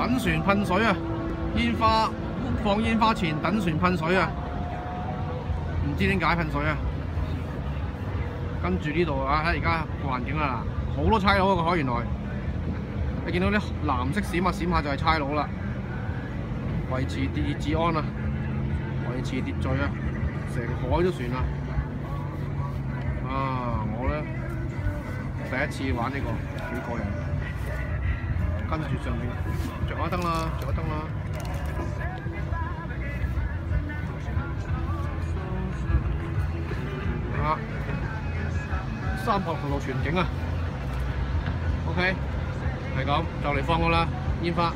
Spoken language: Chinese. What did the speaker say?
等船噴水啊！煙花放煙花前等船噴水啊！唔知點解噴水啊！跟住呢度啊，睇而家環境啊，好多差佬個海原來，你見到啲藍色閃下閃下就係差佬啦，維持秩治安啊，維持秩序啊，成海都船啊！啊，我咧第一次玩呢、個幾過癮，跟住上面着下燈啦，着下燈啦。啊！三百六十度全景啊！OK，係咁就嚟放噶啦，煙花。